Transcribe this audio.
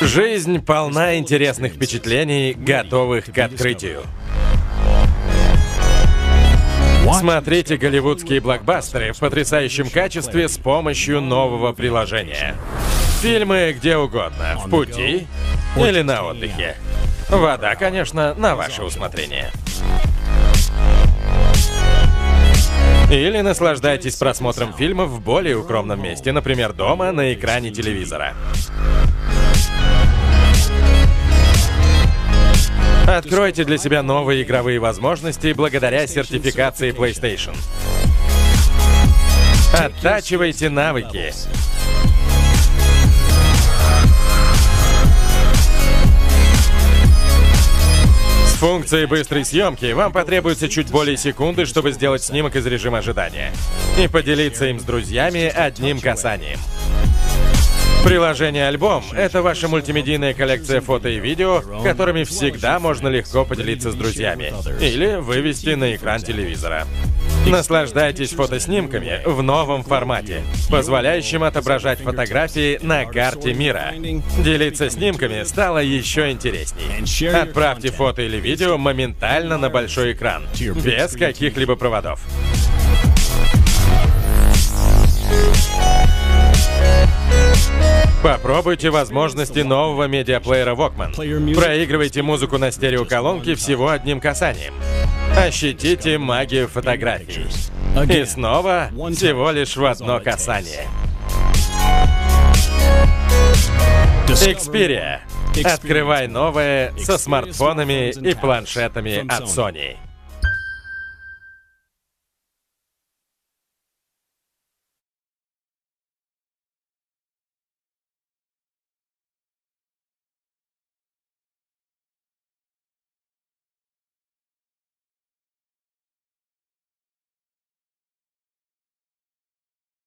Жизнь полна интересных впечатлений, готовых к открытию. Смотрите голливудские блокбастеры в потрясающем качестве с помощью нового приложения. Фильмы где угодно, в пути или на отдыхе. Вода, конечно, на ваше усмотрение. Или наслаждайтесь просмотром фильмов в более укромном месте, например, дома на экране телевизора. Откройте для себя новые игровые возможности благодаря сертификации PlayStation. Оттачивайте навыки. С функцией быстрой съемки вам потребуется чуть более секунды, чтобы сделать снимок из режима ожидания и поделиться им с друзьями одним касанием. Приложение «Альбом» — это ваша мультимедийная коллекция фото и видео, которыми всегда можно легко поделиться с друзьями или вывести на экран телевизора. Наслаждайтесь фотоснимками в новом формате, позволяющем отображать фотографии на карте мира. Делиться снимками стало еще интересней. Отправьте фото или видео моментально на большой экран, без каких-либо проводов. Попробуйте возможности нового медиаплеера Walkman. Проигрывайте музыку на стереоколонке всего одним касанием. Ощутите магию фотографий. И снова всего лишь в одно касание. Xperia. Открывай новое со смартфонами и планшетами от Sony.